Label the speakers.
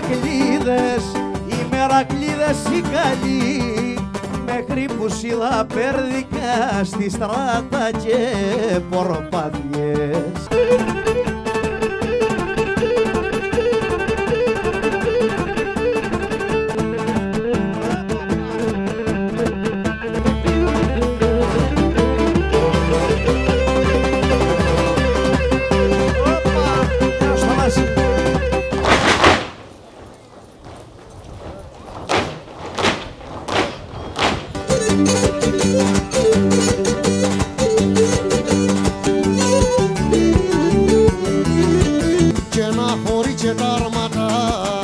Speaker 1: Μερίδες, οι μερακλείδες οι καλοί μέχρι που σιλά πέρδικα στη στράτα και πορπαδιές και να χωρί και τα αρματά